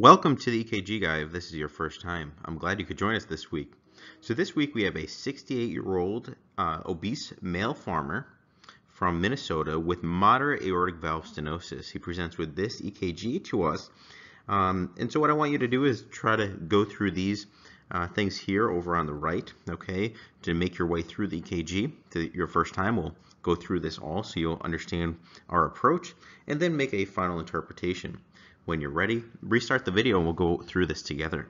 Welcome to the EKG Guy if this is your first time. I'm glad you could join us this week. So this week we have a 68-year-old uh, obese male farmer from Minnesota with moderate aortic valve stenosis. He presents with this EKG to us. Um, and so what I want you to do is try to go through these uh, things here over on the right, okay, to make your way through the EKG. To your first time, we'll go through this all so you'll understand our approach and then make a final interpretation. When you're ready, restart the video and we'll go through this together.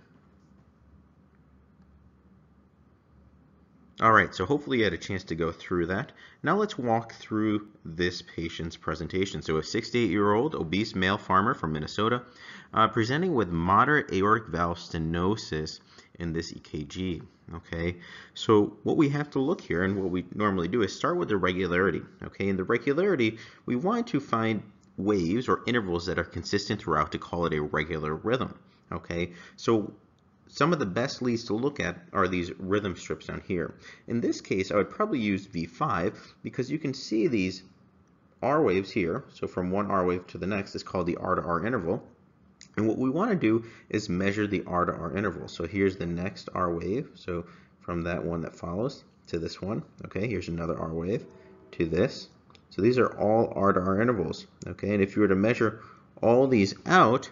Alright, so hopefully you had a chance to go through that. Now let's walk through this patient's presentation. So a 68-year-old obese male farmer from Minnesota uh, presenting with moderate aortic valve stenosis in this EKG. Okay, so what we have to look here and what we normally do is start with the regularity. Okay, and the regularity, we want to find waves or intervals that are consistent throughout to call it a regular rhythm. Okay, so some of the best leads to look at are these rhythm strips down here. In this case, I would probably use V5 because you can see these R waves here. So from one R wave to the next is called the R to R interval. And what we want to do is measure the R to R interval. So here's the next R wave. So from that one that follows to this one. Okay, here's another R wave to this. So these are all R to R intervals. Okay, and if you were to measure all these out,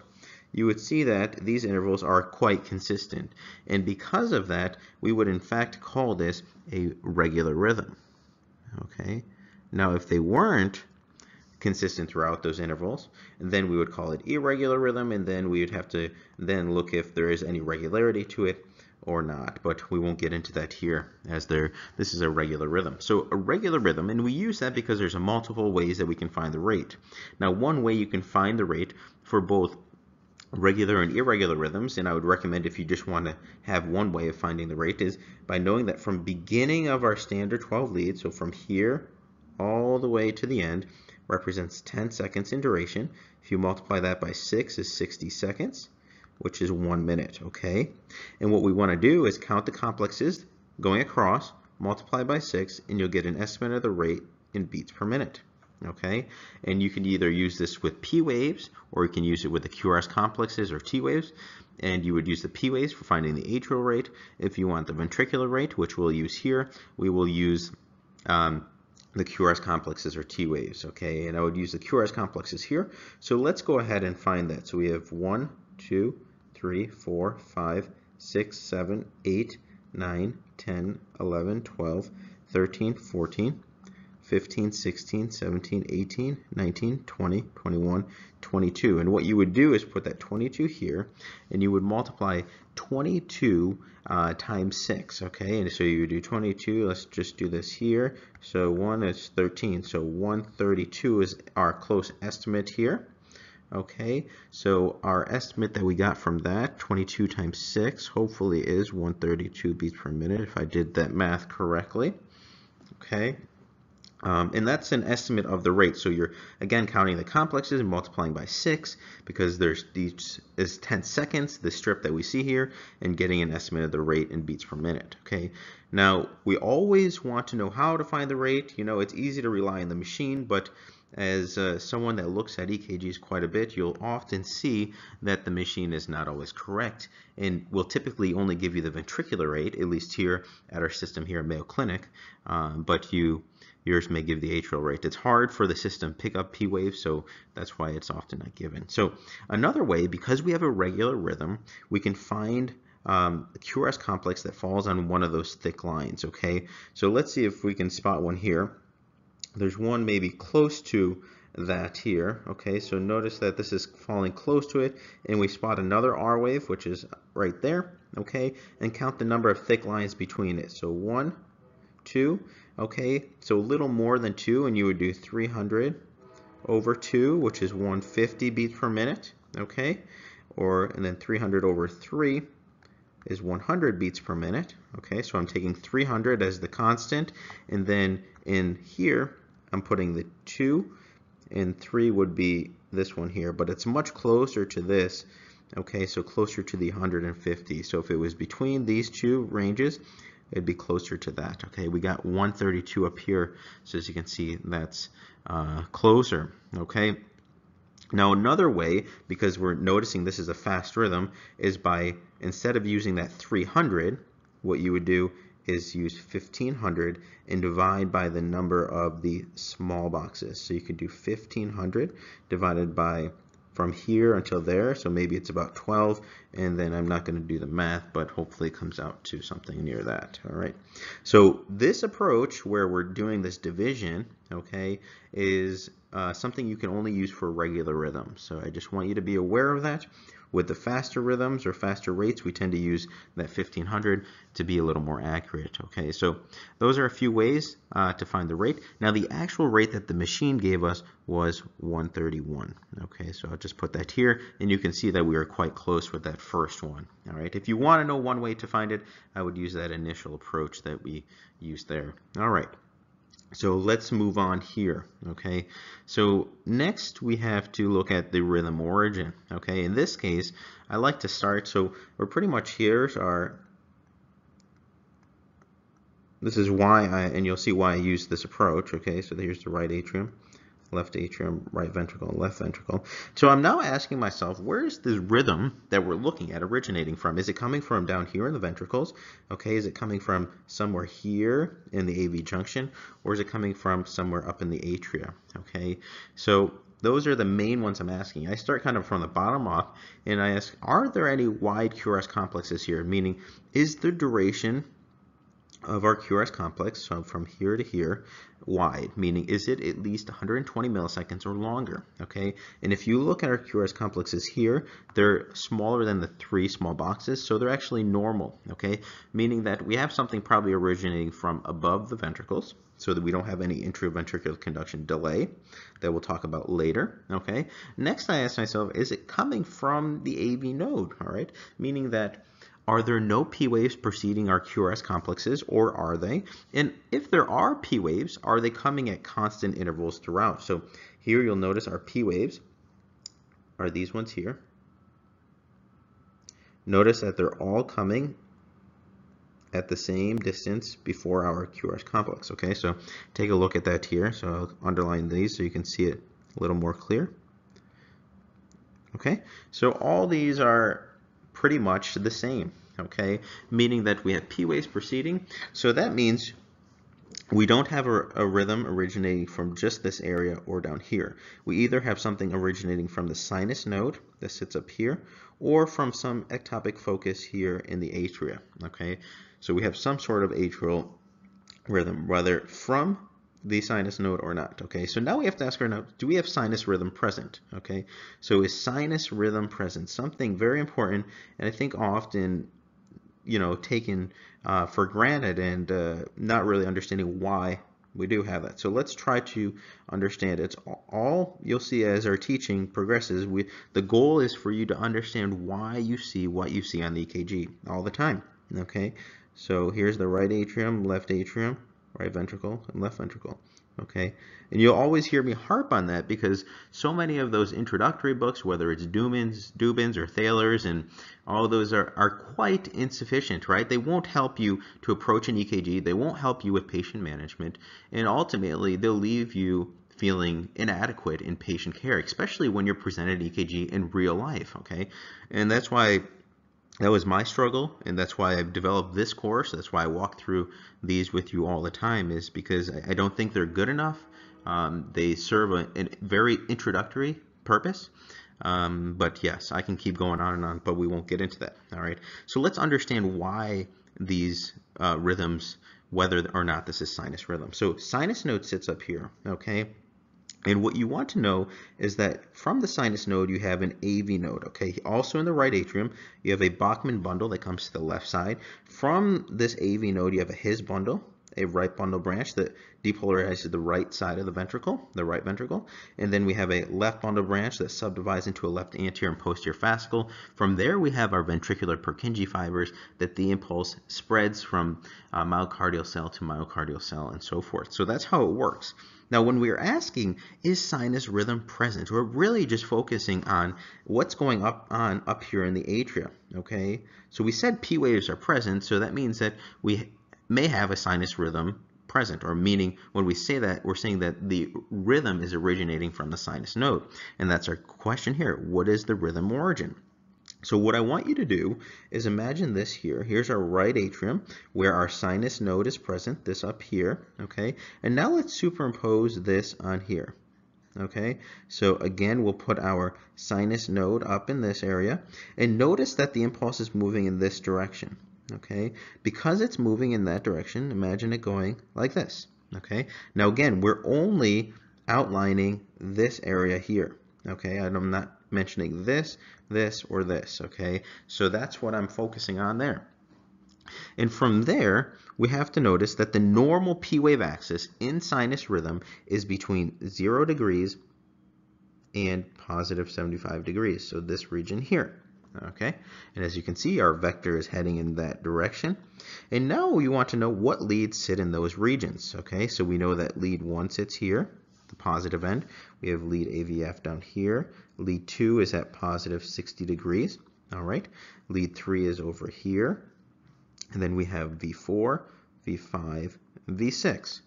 you would see that these intervals are quite consistent. And because of that, we would in fact call this a regular rhythm. Okay. Now, if they weren't consistent throughout those intervals, then we would call it irregular rhythm, and then we would have to then look if there is any regularity to it or not, but we won't get into that here as there this is a regular rhythm. So a regular rhythm, and we use that because there's a multiple ways that we can find the rate. Now one way you can find the rate for both regular and irregular rhythms, and I would recommend if you just want to have one way of finding the rate is by knowing that from beginning of our standard 12 lead, so from here all the way to the end, represents 10 seconds in duration. If you multiply that by 6 is 60 seconds which is one minute, okay? And what we want to do is count the complexes going across, multiply by 6, and you'll get an estimate of the rate in beats per minute, okay? And you can either use this with P waves, or you can use it with the QRS complexes or T waves, and you would use the P waves for finding the atrial rate. If you want the ventricular rate, which we'll use here, we will use um, the QRS complexes or T waves, okay? And I would use the QRS complexes here. So let's go ahead and find that. So we have one, two, 3, 4, 5, 6, 7, 8, 9, 10, 11, 12, 13, 14, 15, 16, 17, 18, 19, 20, 21, 22. And what you would do is put that 22 here, and you would multiply 22 uh, times 6, okay? And so you would do 22, let's just do this here. So 1 is 13, so 132 is our close estimate here. Okay, so our estimate that we got from that, 22 times 6, hopefully is 132 beats per minute if I did that math correctly. Okay, um, and that's an estimate of the rate. So you're again counting the complexes and multiplying by 6 because there's each is 10 seconds, the strip that we see here, and getting an estimate of the rate in beats per minute. Okay. Now we always want to know how to find the rate. You know, it's easy to rely on the machine, but as uh, someone that looks at EKGs quite a bit, you'll often see that the machine is not always correct and will typically only give you the ventricular rate, at least here at our system here at Mayo Clinic, uh, but you yours may give the atrial rate. It's hard for the system pick up P waves, so that's why it's often not given. So another way, because we have a regular rhythm, we can find um, a QRS complex that falls on one of those thick lines, okay? So let's see if we can spot one here there's one maybe close to that here. Okay, so notice that this is falling close to it, and we spot another R wave, which is right there. Okay, and count the number of thick lines between it. So one, two. Okay, so a little more than two, and you would do 300 over two, which is 150 beats per minute. Okay, or and then 300 over three is 100 beats per minute. Okay, so I'm taking 300 as the constant, and then in here I'm putting the 2 and 3 would be this one here, but it's much closer to this. Okay, so closer to the 150. So if it was between these two ranges, it'd be closer to that. Okay, we got 132 up here, so as you can see, that's uh, closer. Okay, Now another way, because we're noticing this is a fast rhythm, is by instead of using that 300, what you would do is use 1500 and divide by the number of the small boxes. So you could do 1500 divided by from here until there, so maybe it's about 12, and then I'm not going to do the math, but hopefully it comes out to something near that, all right? So this approach where we're doing this division, okay, is uh, something you can only use for regular rhythm. So I just want you to be aware of that. With the faster rhythms or faster rates, we tend to use that 1500 to be a little more accurate. Okay, so those are a few ways uh, to find the rate. Now the actual rate that the machine gave us was 131. Okay, so I'll just put that here, and you can see that we are quite close with that first one. All right, if you want to know one way to find it, I would use that initial approach that we used there. All right. So let's move on here, okay? So next we have to look at the rhythm origin, okay? In this case, I like to start, so we're pretty much here are, this is why I, and you'll see why I use this approach, okay? So here's the right atrium left atrium, right ventricle, left ventricle. So I'm now asking myself, where is the rhythm that we're looking at originating from? Is it coming from down here in the ventricles? Okay, is it coming from somewhere here in the AV junction, or is it coming from somewhere up in the atria? Okay, so those are the main ones I'm asking. I start kind of from the bottom up, and I ask, are there any wide QRS complexes here? Meaning, is the duration of our QRS complex, so from here to here, wide, meaning is it at least 120 milliseconds or longer, okay? And if you look at our QRS complexes here, they're smaller than the three small boxes, so they're actually normal, okay? Meaning that we have something probably originating from above the ventricles, so that we don't have any intraventricular conduction delay that we'll talk about later, okay? Next, I ask myself, is it coming from the AV node, all right? Meaning that are there no P waves preceding our QRS complexes, or are they? And if there are P waves, are they coming at constant intervals throughout? So here you'll notice our P waves are these ones here. Notice that they're all coming at the same distance before our QRS complex. Okay, so take a look at that here. So I'll underline these so you can see it a little more clear. Okay, so all these are pretty much the same, okay? Meaning that we have P waves proceeding. So that means we don't have a, a, rhythm originating from just this area or down here. We either have something originating from the sinus node that sits up here or from some ectopic focus here in the atria, okay? So we have some sort of atrial rhythm, whether from the sinus node or not. Okay, so now we have to ask our ourselves, do we have sinus rhythm present? Okay, so is sinus rhythm present? Something very important, and I think often, you know, taken uh, for granted and uh, not really understanding why we do have that. So let's try to understand. It's all you'll see as our teaching progresses. We the goal is for you to understand why you see what you see on the EKG all the time. Okay, so here's the right atrium, left atrium right ventricle and left ventricle. Okay, and you'll always hear me harp on that because so many of those introductory books, whether it's Dubin's, Dubin's or Thaler's, and all those are, are quite insufficient, right? They won't help you to approach an EKG. They won't help you with patient management, and ultimately they'll leave you feeling inadequate in patient care, especially when you're presented EKG in real life. Okay, and that's why that was my struggle and that's why I've developed this course. That's why I walk through these with you all the time is because I don't think they're good enough. Um, they serve a, a, very introductory purpose. Um, but yes I can keep going on and on but we won't get into that all right? So let's understand why these uh, rhythms whether or not this is sinus rhythm. So sinus node sits up here okay and what you want to know is that from the sinus node, you have an AV node, okay? Also in the right atrium, you have a Bachmann bundle that comes to the left side. From this AV node, you have a His bundle, a right bundle branch that depolarizes the right side of the ventricle, the right ventricle. And then we have a left bundle branch that subdivides into a left anterior and posterior fascicle. From there, we have our ventricular Purkinje fibers that the impulse spreads from uh, myocardial cell to myocardial cell and so forth. So that's how it works. Now, when we are asking, is sinus rhythm present? We're really just focusing on what's going up on up here in the atria, okay? So we said P waves are present, so that means that we may have a sinus rhythm present, or meaning when we say that, we're saying that the rhythm is originating from the sinus node. And that's our question here. What is the rhythm origin? So what I want you to do is imagine this here. Here's our right atrium where our sinus node is present, this up here, okay? And now let's superimpose this on here, okay? So again, we'll put our sinus node up in this area. And notice that the impulse is moving in this direction, okay? Because it's moving in that direction, imagine it going like this, okay? Now again, we're only outlining this area here, okay? I'm not mentioning this, this, or this, okay? So that's what I'm focusing on there. And from there, we have to notice that the normal P wave axis in sinus rhythm is between 0 degrees and positive 75 degrees. So this region here. Okay, and as you can see, our vector is heading in that direction. And now we want to know what leads sit in those regions. Okay, so we know that lead 1 sits here, the positive end. We have lead AVF down here. Lead 2 is at positive 60 degrees. All right, lead 3 is over here. And then we have V4, V5, V6.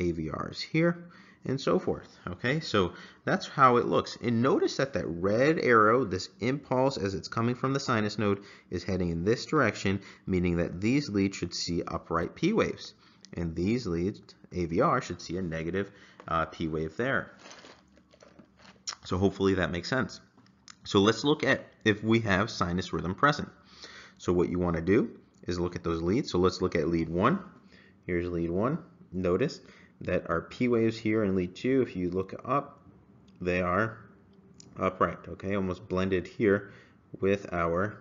AVR is here, and so forth. Okay, so that's how it looks. And notice that that red arrow, this impulse as it's coming from the sinus node, is heading in this direction, meaning that these leads should see upright P waves. And these leads, AVR, should see a negative uh, P wave there. So hopefully that makes sense. So let's look at if we have sinus rhythm present. So what you want to do is look at those leads. So let's look at lead 1. Here's lead 1. Notice that our P waves here in lead 2, if you look up, they are upright, okay? Almost blended here with our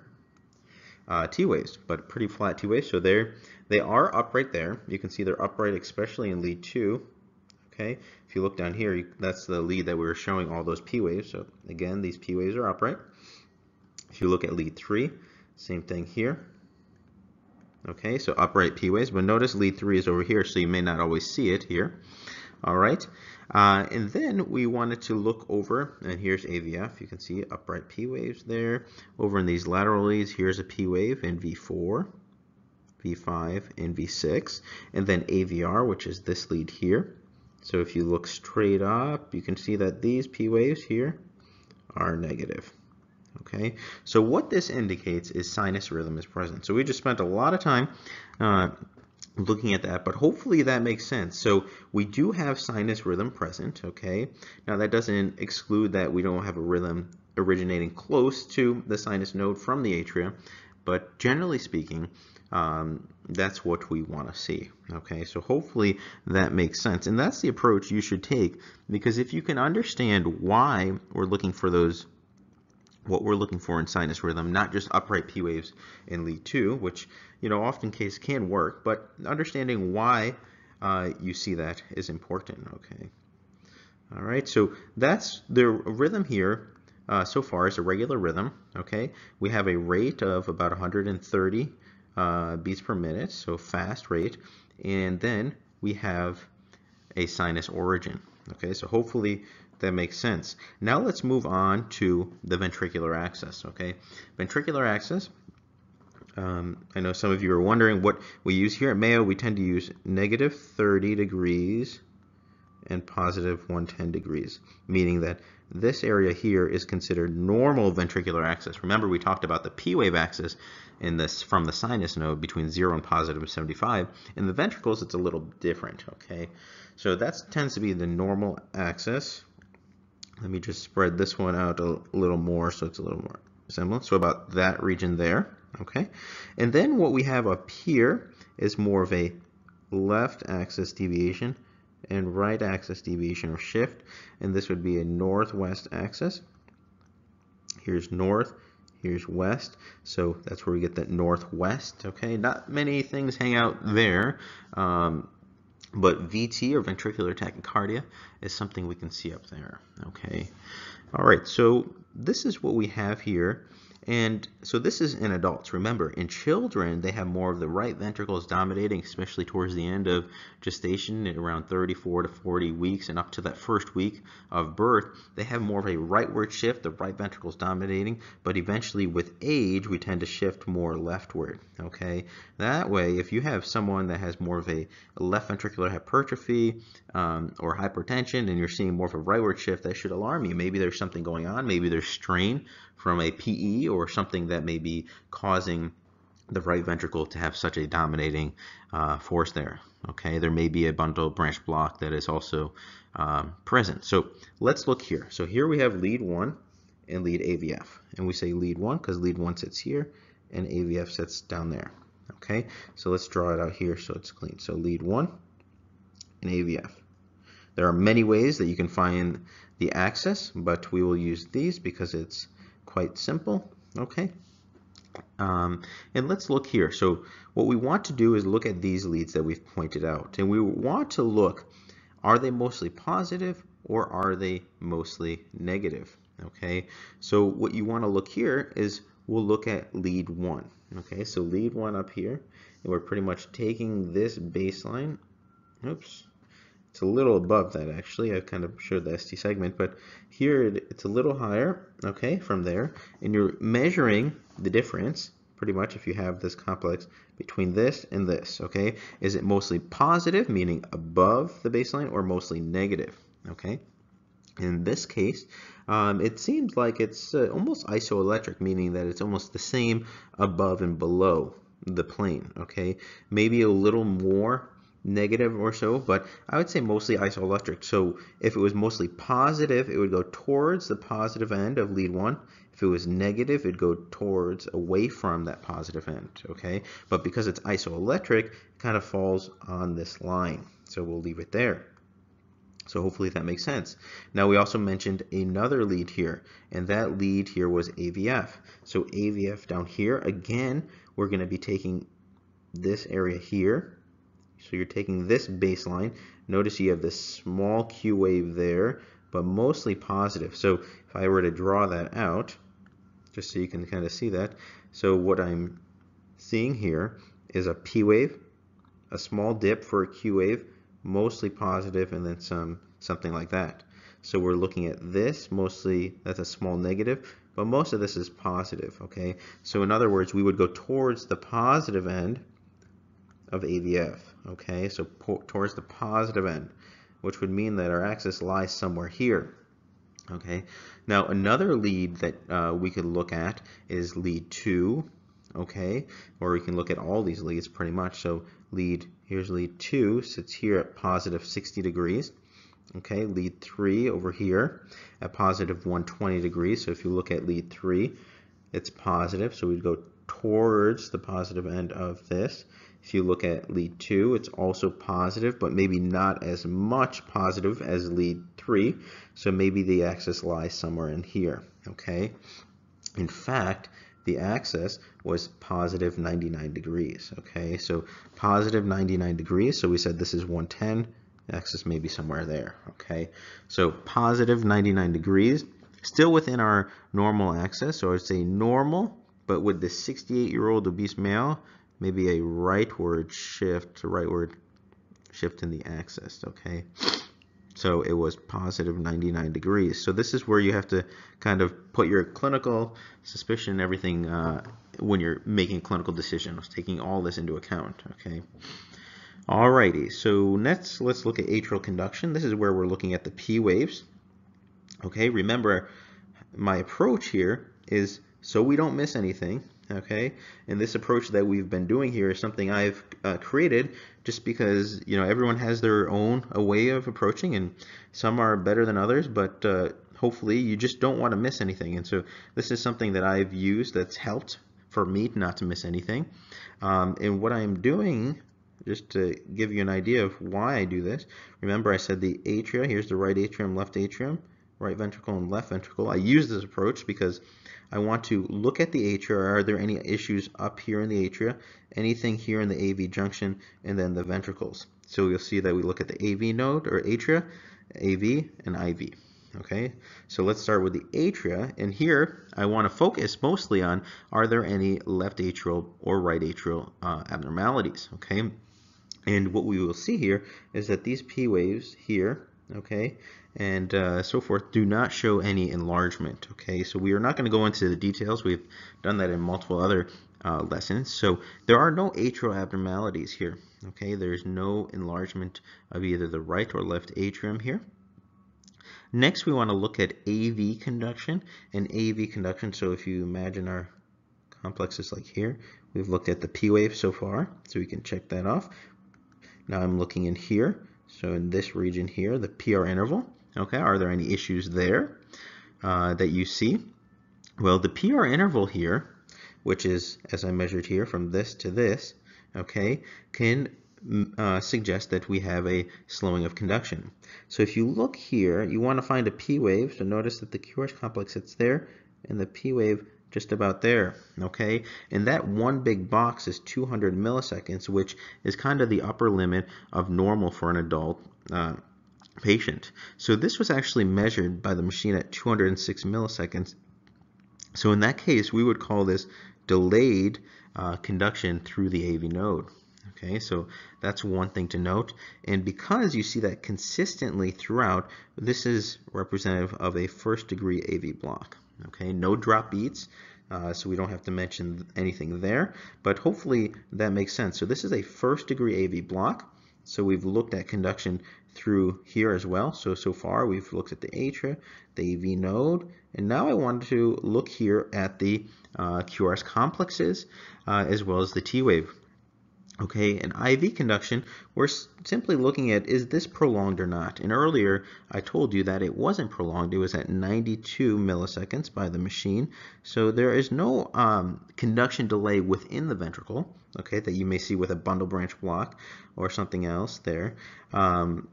uh, T waves, but pretty flat T waves. So they're, they are upright there. You can see they're upright, especially in lead 2. Okay, if you look down here, you, that's the lead that we were showing all those P waves. So again, these P waves are upright. If you look at lead 3, same thing here. Okay, so upright P waves, but notice lead 3 is over here, so you may not always see it here. All right, uh, and then we wanted to look over, and here's AVF. You can see upright P waves there. Over in these lateral leads, here's a P wave in V4, V5, and V6, and then AVR, which is this lead here. So if you look straight up, you can see that these P waves here are negative. Okay, so what this indicates is sinus rhythm is present. So we just spent a lot of time uh, looking at that, but hopefully that makes sense. So we do have sinus rhythm present, okay? Now that doesn't exclude that we don't have a rhythm originating close to the sinus node from the atria, but generally speaking, um, that's what we want to see. Okay, so hopefully that makes sense. And that's the approach you should take because if you can understand why we're looking for those, what we're looking for in sinus rhythm, not just upright P waves in lead 2, which, you know, often case can work, but understanding why uh, you see that is important. Okay. All right, so that's the rhythm here uh, so far is a regular rhythm. Okay, we have a rate of about 130 uh, beats per minute, so fast rate, and then we have a sinus origin. Okay, so hopefully that makes sense. Now let's move on to the ventricular axis. Okay, ventricular axis. Um, I know some of you are wondering what we use here at Mayo. We tend to use negative 30 degrees and positive 110 degrees, meaning that this area here is considered normal ventricular axis. Remember we talked about the P wave axis in this from the sinus node between 0 and positive 75. In the ventricles it's a little different, okay? So that tends to be the normal axis. Let me just spread this one out a little more so it's a little more similar. So about that region there, okay? And then what we have up here is more of a left axis deviation and right axis deviation or shift and this would be a northwest axis. Here's north here's west. So that's where we get that northwest okay? Not many things hang out there um, but VT or ventricular tachycardia is something we can see up there okay? All right so this is what we have here And so this is in adults. Remember, in children, they have more of the right ventricles dominating, especially towards the end of gestation at around 34 to 40 weeks and up to that first week of birth. They have more of a rightward shift, the right ventricles dominating, but eventually with age, we tend to shift more leftward, okay? That way, if you have someone that has more of a left ventricular hypertrophy um, or hypertension and you're seeing more of a rightward shift, that should alarm you. Maybe there's something going on. Maybe there's strain from a PE or something that may be causing the right ventricle to have such a dominating uh, force there. Okay, there may be a bundle branch block that is also um, present. So let's look here. So here we have lead 1 and lead AVF. And we say lead 1 because lead 1 sits here and AVF sits down there. Okay, so let's draw it out here so it's clean. So lead 1 and AVF. There are many ways that you can find the axis, but we will use these because it's quite simple. Okay. Um, and let's look here. So what we want to do is look at these leads that we've pointed out. And we want to look, are they mostly positive or are they mostly negative? Okay, so what you want to look here is we'll look at lead one. Okay, so lead one up here, and we're pretty much taking this baseline. Oops, it's a little above that actually. I kind of showed the ST segment, but here it's a little higher, okay, from there. And you're measuring the difference, pretty much if you have this complex, between this and this, okay? Is it mostly positive, meaning above the baseline, or mostly negative, okay? In this case, um, it seems like it's uh, almost isoelectric, meaning that it's almost the same above and below the plane, okay? Maybe a little more negative or so, but I would say mostly isoelectric. So if it was mostly positive, it would go towards the positive end of lead one. If it was negative, it'd go towards away from that positive end, okay? But because it's isoelectric, it kind of falls on this line. So we'll leave it there. So hopefully that makes sense. Now we also mentioned another lead here, and that lead here was AVF. So AVF down here, again, we're going to be taking this area here, so you're taking this baseline. Notice you have this small Q wave there, but mostly positive. So if I were to draw that out, just so you can kind of see that, so what I'm seeing here is a P wave, a small dip for a Q wave, mostly positive, and then some something like that. So we're looking at this, mostly that's a small negative, but most of this is positive, okay? So in other words, we would go towards the positive end of AVF okay? So towards the positive end, which would mean that our axis lies somewhere here, okay? Now another lead that uh, we could look at is lead 2, okay? Or we can look at all these leads pretty much. So lead, here's lead 2, sits here at positive 60 degrees. Okay, lead 3 over here at positive 120 degrees. So if you look at lead 3, it's positive. So we'd go towards the positive end of this. If you look at lead 2, it's also positive, but maybe not as much positive as lead 3. So maybe the axis lies somewhere in here, okay? In fact, the axis was positive 99 degrees, okay? So positive 99 degrees, so we said this is 110, axis may be somewhere there, okay? So positive 99 degrees, still within our normal axis, so I'd say normal, but with the 68-year-old obese male, maybe a rightward shift, to rightward shift in the axis, okay? So it was positive 99 degrees. So this is where you have to kind of put your clinical suspicion and everything uh, when you're making clinical decisions, taking all this into account, okay? Alrighty, so next let's look at atrial conduction. This is where we're looking at the P waves. Okay, remember my approach here is so we don't miss anything okay? And this approach that we've been doing here is something I've uh, created just because you know everyone has their own a way of approaching and some are better than others but uh, hopefully you just don't want to miss anything. And so this is something that I've used that's helped for me not to miss anything. Um, and what I'm doing just to give you an idea of why I do this remember I said the atria here's the right atrium left atrium right ventricle and left ventricle I use this approach because I want to look at the atria. Are there any issues up here in the atria? Anything here in the AV junction? And then the ventricles. So you'll see that we look at the AV node or atria, AV, and IV. Okay, so let's start with the atria, and here I want to focus mostly on are there any left atrial or right atrial uh, abnormalities, okay? And what we will see here is that these P waves here, okay, and uh, so forth do not show any enlargement, okay? So we are not going to go into the details. We've done that in multiple other uh, lessons. So there are no atrial abnormalities here, okay? There's no enlargement of either the right or left atrium here. Next, we want to look at AV conduction and AV conduction. So if you imagine our complexes like here, we've looked at the P wave so far, so we can check that off. Now I'm looking in here, so in this region here, the PR interval. Okay, are there any issues there uh, that you see? Well, the PR interval here, which is, as I measured here, from this to this, okay, can uh, suggest that we have a slowing of conduction. So if you look here, you want to find a P wave. So notice that the QRS complex sits there and the P wave just about there, okay? And that one big box is 200 milliseconds, which is kind of the upper limit of normal for an adult uh, patient. So this was actually measured by the machine at 206 milliseconds. So in that case, we would call this delayed uh, conduction through the AV node. Okay, so that's one thing to note. And because you see that consistently throughout, this is representative of a first degree AV block. Okay, no drop beats, uh, so we don't have to mention anything there, but hopefully that makes sense. So this is a first degree AV block. So we've looked at conduction through here as well. So, so far we've looked at the atria, the AV node, and now I want to look here at the uh, QRS complexes uh, as well as the T wave. Okay, in IV conduction, we're simply looking at is this prolonged or not. And earlier, I told you that it wasn't prolonged. It was at 92 milliseconds by the machine. So there is no um, conduction delay within the ventricle, okay, that you may see with a bundle branch block or something else there. Um,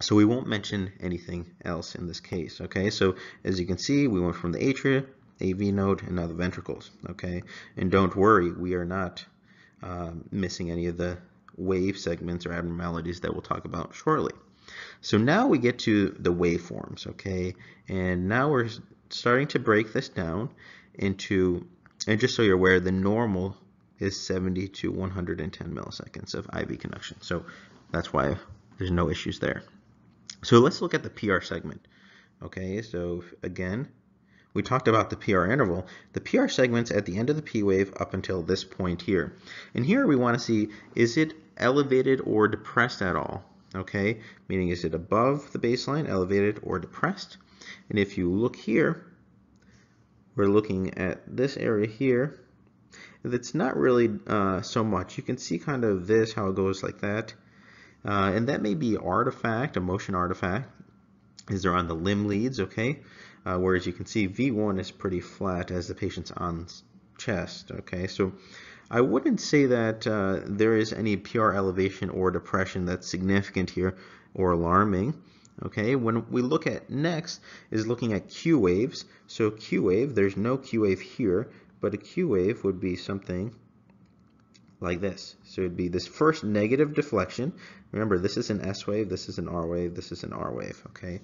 so we won't mention anything else in this case, okay? So as you can see, we went from the atria, AV node, and now the ventricles, okay? And don't worry, we are not um, missing any of the wave segments or abnormalities that we'll talk about shortly. So now we get to the waveforms, okay? And now we're starting to break this down into, and just so you're aware, the normal is 70 to 110 milliseconds of IV conduction. So that's why there's no issues there. So let's look at the PR segment. Okay, so again, we talked about the PR interval. The PR segment's at the end of the P wave up until this point here. And here we want to see, is it elevated or depressed at all? Okay, meaning is it above the baseline, elevated or depressed? And if you look here, we're looking at this area here. It's not really uh, so much. You can see kind of this, how it goes like that. Uh, and that may be artifact, a motion artifact. Is there on the limb leads, okay? uh, whereas you can see V1 is pretty flat as the patient's on chest. Okay, so I wouldn't say that uh, there is any PR elevation or depression that's significant here or alarming. Okay, when we look at next is looking at Q waves. So Q wave, there's no Q wave here, but a Q wave would be something like this. So it'd be this first negative deflection. Remember, this is an S wave, this is an R wave, this is an R wave, okay?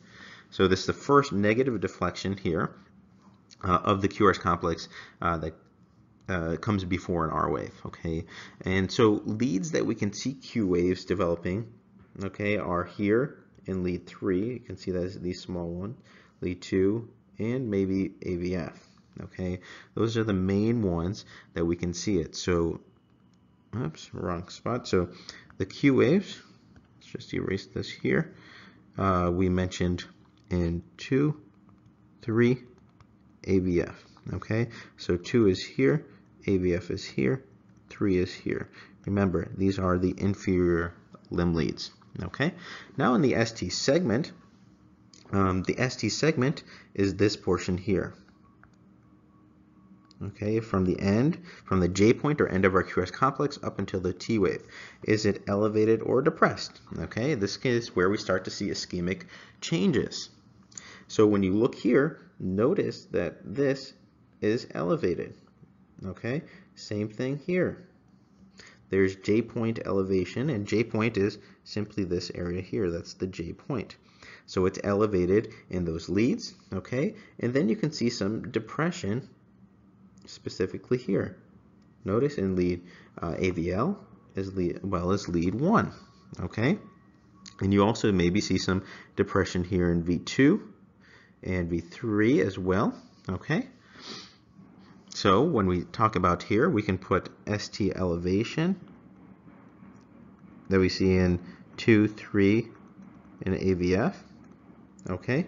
So this is the first negative deflection here uh, of the QRS complex uh, that uh, comes before an R wave, okay? And so leads that we can see Q waves developing, okay, are here in lead 3. You can see that is the small one, lead 2, and maybe AVF, okay? Those are the main ones that we can see it. So, oops, wrong spot. So the Q waves, let's just erase this here. Uh, we mentioned in 2, 3, AVF. Okay, so 2 is here, AVF is here, 3 is here. Remember, these are the inferior limb leads. Okay, now in the ST segment, um, the ST segment is this portion here. Okay, from the end, from the J point or end of our QRS complex up until the T wave. Is it elevated or depressed? Okay, this is where we start to see ischemic changes. So when you look here, notice that this is elevated. Okay, same thing here. there's J point elevation, and J point is simply this area here. That's the J point. So it's elevated in those leads, okay? And then you can see some depression specifically here. Notice in lead uh, AVL as lead, well as lead 1, okay? And you also maybe see some depression here in V2 and V3 as well, okay? So when we talk about here, we can put ST elevation that we see in 2, 3 in AVF, okay?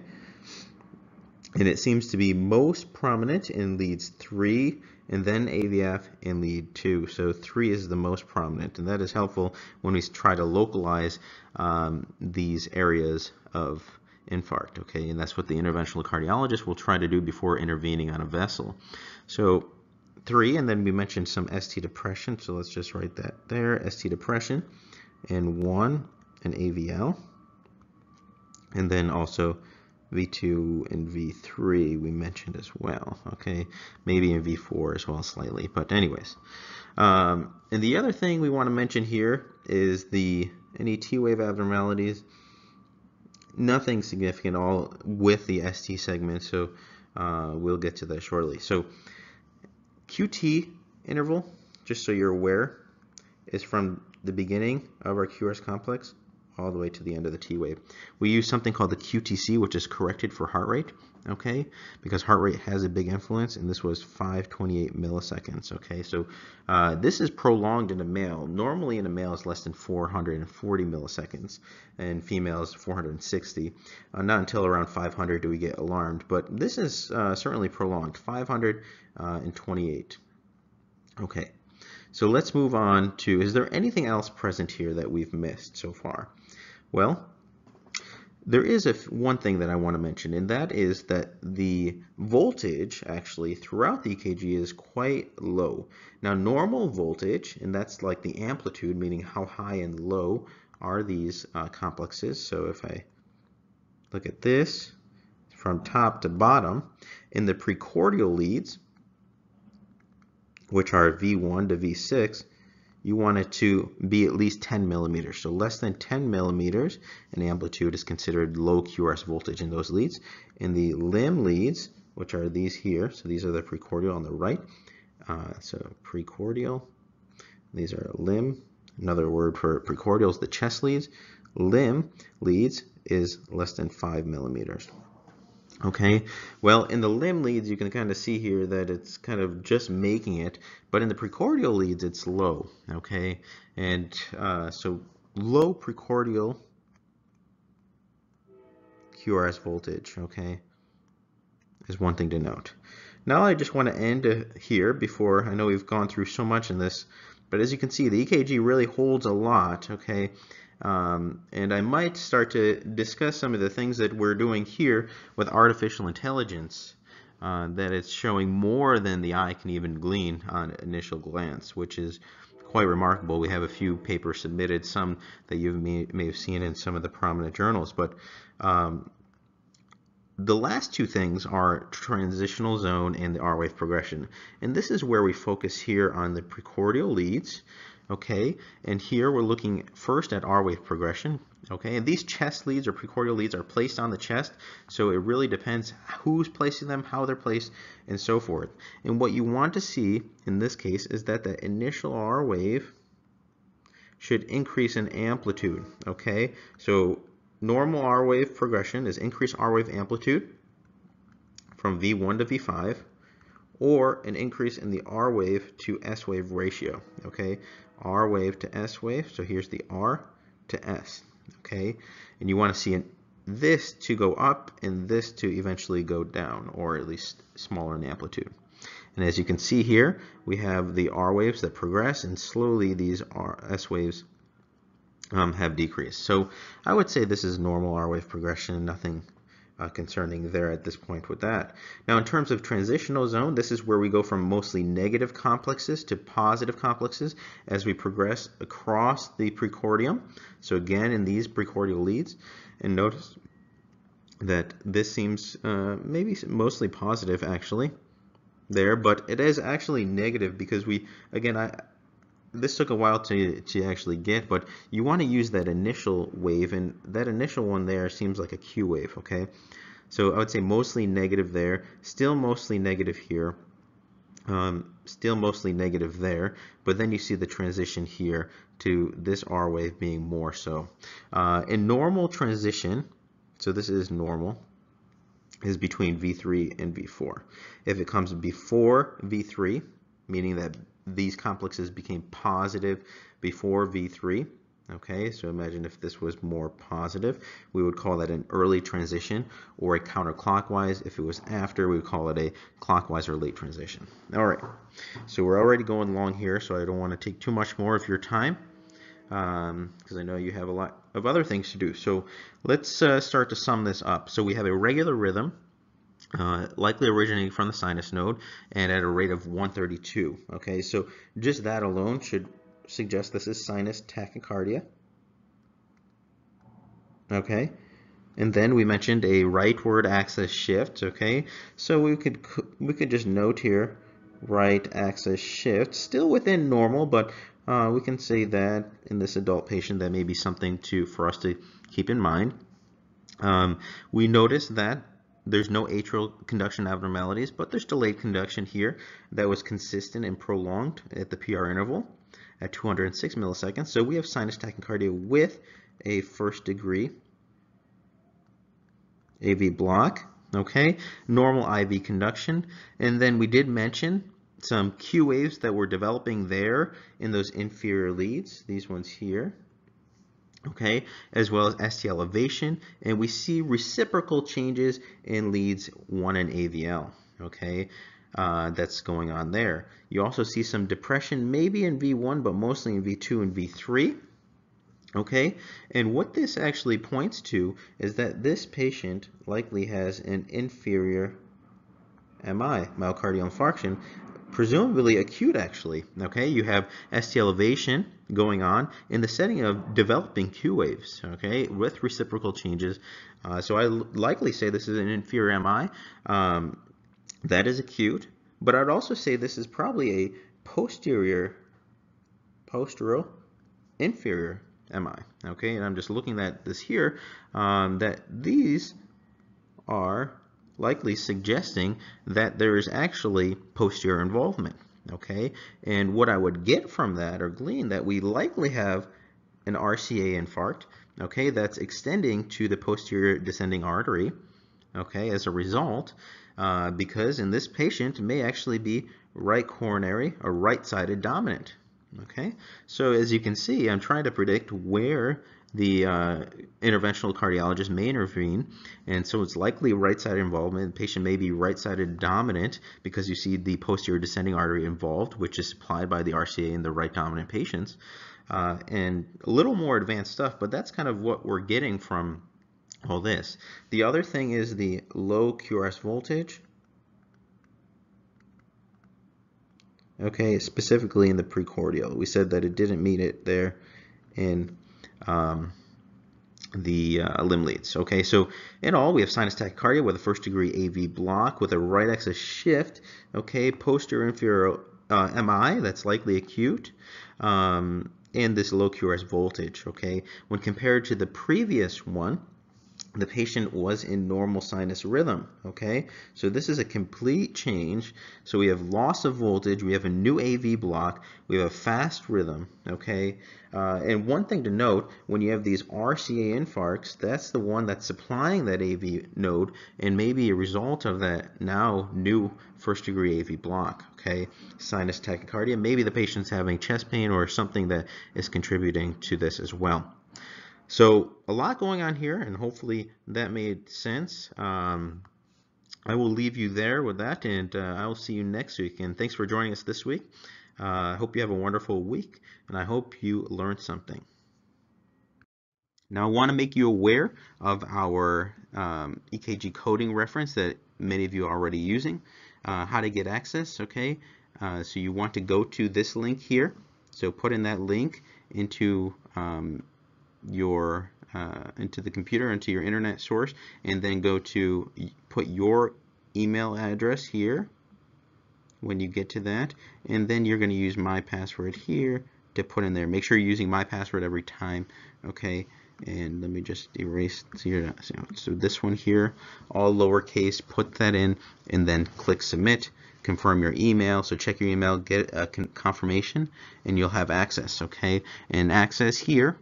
And it seems to be most prominent in leads 3 and then AVF in lead 2. So 3 is the most prominent, and that is helpful when we try to localize um, these areas of infarct, okay? And that's what the interventional cardiologist will try to do before intervening on a vessel. So three, and then we mentioned some ST depression, so let's just write that there, ST depression, and one, an AVL, and then also V2 and V3 we mentioned as well, okay? Maybe in V4 as well slightly, but anyways. Um, and the other thing we want to mention here is the any T-wave abnormalities nothing significant all with the ST segment, so uh, we'll get to that shortly. So QT interval, just so you're aware, is from the beginning of our QRS complex all the way to the end of the T wave. We use something called the QTC, which is corrected for heart rate, okay, because heart rate has a big influence, and this was 528 milliseconds, okay, so uh, this is prolonged in a male. Normally in a male is less than 440 milliseconds, and females 460. Uh, not until around 500 do we get alarmed, but this is uh, certainly prolonged, 528. Uh, okay. So let's move on to, is there anything else present here that we've missed so far? Well, there is a, one thing that I want to mention, and that is that the voltage actually throughout the EKG is quite low. Now, normal voltage, and that's like the amplitude, meaning how high and low are these uh, complexes. So if I look at this from top to bottom, in the precordial leads, which are V1 to V6, you want it to be at least 10 millimeters. So less than 10 millimeters in amplitude is considered low QRS voltage in those leads. In the limb leads, which are these here, so these are the precordial on the right. Uh, so precordial, these are limb. Another word for precordial is the chest leads. Limb leads is less than 5 millimeters. Okay, well in the limb leads you can kind of see here that it's kind of just making it, but in the precordial leads it's low, okay, and uh, so low precordial QRS voltage, okay, is one thing to note. Now I just want to end uh, here before, I know we've gone through so much in this, but as you can see the EKG really holds a lot, okay, um, and I might start to discuss some of the things that we're doing here with artificial intelligence uh, that it's showing more than the eye can even glean on initial glance, which is quite remarkable. We have a few papers submitted, some that you may, may have seen in some of the prominent journals, but um, the last two things are transitional zone and the R-wave progression. And this is where we focus here on the precordial leads okay? And here we're looking first at R-wave progression, okay? And these chest leads or precordial leads are placed on the chest, so it really depends who's placing them, how they're placed, and so forth. And what you want to see in this case is that the initial R wave should increase in amplitude, okay? So normal R wave progression is increased R wave amplitude from V1 to V5 or an increase in the R wave to S wave ratio, okay? R wave to S wave. So here's the R to S. Okay, and you want to see this to go up and this to eventually go down, or at least smaller in amplitude. And as you can see here, we have the R waves that progress, and slowly these R, S waves um, have decreased. So I would say this is normal R wave progression, nothing uh, concerning there at this point with that. Now in terms of transitional zone, this is where we go from mostly negative complexes to positive complexes as we progress across the precordium. So again in these precordial leads and notice that this seems uh, maybe mostly positive actually there but it is actually negative because we again I this took a while to, to actually get, but you want to use that initial wave, and that initial one there seems like a Q wave, okay? So I would say mostly negative there, still mostly negative here, um, still mostly negative there, but then you see the transition here to this R wave being more so. Uh, in normal transition, so this is normal, is between V3 and V4. If it comes before V3, meaning that these complexes became positive before V3, Okay, so imagine if this was more positive, we would call that an early transition or a counterclockwise. If it was after, we would call it a clockwise or late transition. All right, so we're already going long here, so I don't want to take too much more of your time because um, I know you have a lot of other things to do. So let's uh, start to sum this up. So we have a regular rhythm, uh, likely originating from the sinus node and at a rate of 132. Okay, so just that alone should suggest this is sinus tachycardia. Okay, and then we mentioned a rightward axis shift. Okay, so we could we could just note here right axis shift, still within normal, but uh, we can say that in this adult patient that may be something to for us to keep in mind. Um, we notice that there's no atrial conduction abnormalities, but there's delayed conduction here that was consistent and prolonged at the PR interval at 206 milliseconds. So we have sinus tachycardia with a first degree AV block, okay? Normal IV conduction. And then we did mention some Q waves that were developing there in those inferior leads, these ones here, okay, as well as ST elevation, and we see reciprocal changes in leads 1 and AVL, okay uh, that's going on there. You also see some depression maybe in V1 but mostly in V2 and V3. Okay, and what this actually points to is that this patient likely has an inferior MI, myocardial infarction, presumably acute actually. Okay, you have ST elevation going on in the setting of developing Q waves, okay, with reciprocal changes. Uh, so I likely say this is an inferior MI. Um, that is acute, but I'd also say this is probably a posterior, postural, inferior MI. Okay, and I'm just looking at this here, um, that these are likely suggesting that there is actually posterior involvement. Okay, and what I would get from that or glean that we likely have an RCA infarct, okay, that's extending to the posterior descending artery, okay, as a result, uh, because in this patient may actually be right coronary or right-sided dominant. Okay, so as you can see, I'm trying to predict where the uh, interventional cardiologist may intervene, and so it's likely right-sided involvement. The patient may be right-sided dominant because you see the posterior descending artery involved, which is supplied by the RCA in the right dominant patients. Uh, and a little more advanced stuff, but that's kind of what we're getting from all this. The other thing is the low QRS voltage. Okay, specifically in the precordial. We said that it didn't meet it there in um, the uh, limb leads. Okay, so in all, we have sinus tachycardia with a first degree AV block with a right axis shift. Okay, posterior inferior uh, MI, that's likely acute. Um, and this low QRS voltage. Okay, when compared to the previous one, the patient was in normal sinus rhythm, okay? So this is a complete change. So we have loss of voltage, we have a new AV block, we have a fast rhythm, okay? Uh, and one thing to note, when you have these RCA infarcts, that's the one that's supplying that AV node and maybe a result of that now new first degree AV block, okay? Sinus tachycardia, maybe the patient's having chest pain or something that is contributing to this as well. So a lot going on here, and hopefully that made sense. Um, I will leave you there with that, and uh, I will see you next week. And thanks for joining us this week. Uh, I hope you have a wonderful week, and I hope you learned something. Now, I want to make you aware of our um, EKG coding reference that many of you are already using. Uh, how to get access, okay? Uh, so you want to go to this link here. So put in that link into um, your uh, into the computer, into your internet source, and then go to put your email address here when you get to that, and then you're going to use my password here to put in there. Make sure you're using my password every time, okay? And let me just erase here. So this one here, all lowercase, put that in, and then click submit. Confirm your email. So check your email, get a confirmation, and you'll have access, okay? And access here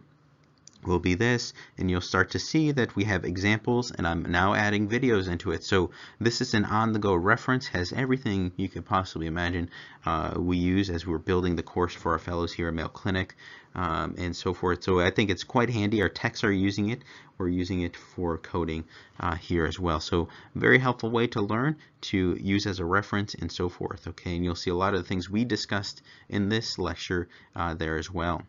will be this and you'll start to see that we have examples and I'm now adding videos into it. So this is an on-the-go reference has everything you could possibly imagine uh, we use as we're building the course for our fellows here at Mayo Clinic um, and so forth. So I think it's quite handy. Our techs are using it. We're using it for coding uh, here as well. So very helpful way to learn to use as a reference and so forth okay? And you'll see a lot of the things we discussed in this lecture uh, there as well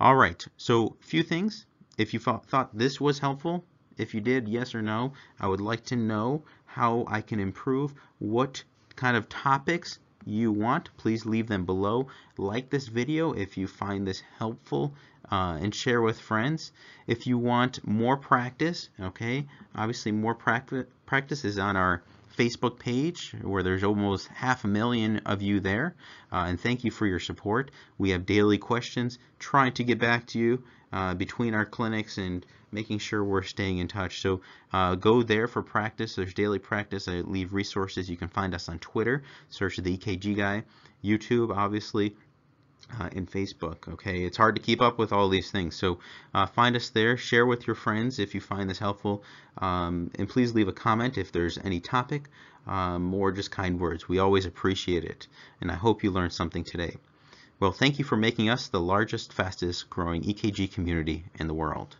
all right, so a few things. If you thought this was helpful, if you did, yes or no, I would like to know how I can improve, what kind of topics you want. Please leave them below. Like this video if you find this helpful uh, and share with friends. If you want more practice, okay, obviously more practice practice is on our Facebook page where there's almost half a million of you there. Uh, and thank you for your support. We have daily questions, trying to get back to you uh, between our clinics and making sure we're staying in touch. So uh, go there for practice. There's daily practice. I leave resources. You can find us on Twitter. Search the EKG guy. YouTube, obviously uh, in Facebook. Okay, it's hard to keep up with all these things, so uh, find us there. Share with your friends if you find this helpful, um, and please leave a comment if there's any topic um, or just kind words. We always appreciate it, and I hope you learned something today. Well, thank you for making us the largest, fastest growing EKG community in the world.